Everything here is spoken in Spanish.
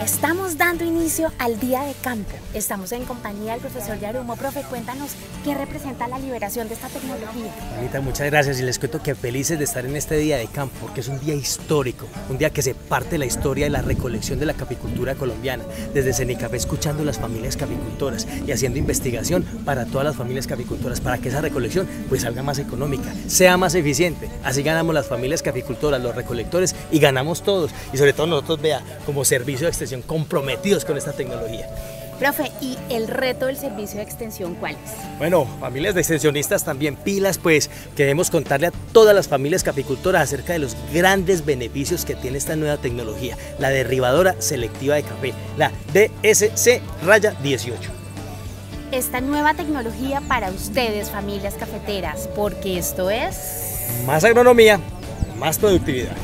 Estamos dando inicio al Día de Campo. Estamos en compañía del profesor Yarumo. Profe, cuéntanos qué representa la liberación de esta tecnología. Anita, muchas gracias y les cuento que felices de estar en este Día de Campo porque es un día histórico, un día que se parte la historia de la recolección de la capicultura colombiana, desde Senicafé escuchando las familias capicultoras y haciendo investigación para todas las familias capicultoras para que esa recolección pues salga más económica, sea más eficiente. Así ganamos las familias capicultoras, los recolectores y ganamos todos y sobre todo nosotros vea como servicio de extensión comprometidos con esta tecnología. Profe, ¿y el reto del servicio de extensión cuál es? Bueno, familias de extensionistas también pilas, pues queremos contarle a todas las familias capicultoras acerca de los grandes beneficios que tiene esta nueva tecnología, la derribadora selectiva de café, la DSC Raya 18. Esta nueva tecnología para ustedes, familias cafeteras, porque esto es... Más agronomía, más productividad.